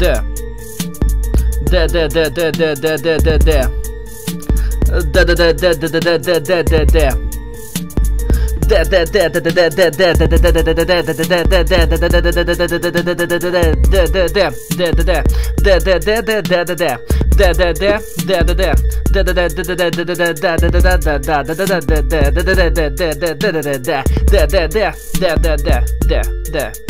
there. There, there, there, there, there, there, there, there, there. There, there, there, there, there, there, there, there, there.